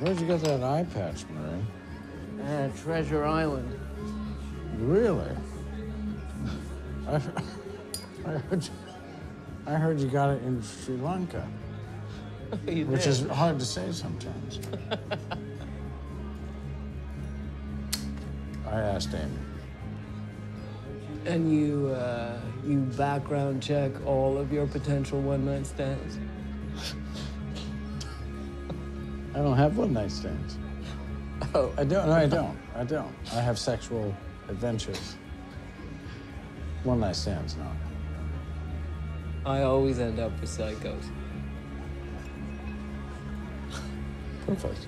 Where'd you get that eye patch, Marie? Uh, Treasure Island. Really? I, I heard you, I heard you got it in Sri Lanka, which did. is hard to say sometimes. I asked Amy. And you, uh, you background check all of your potential one night stands? I don't have one night stands. Oh, I don't. No, I don't. I don't. I have sexual adventures. One night stands, no. I always end up with psychos. Perfect.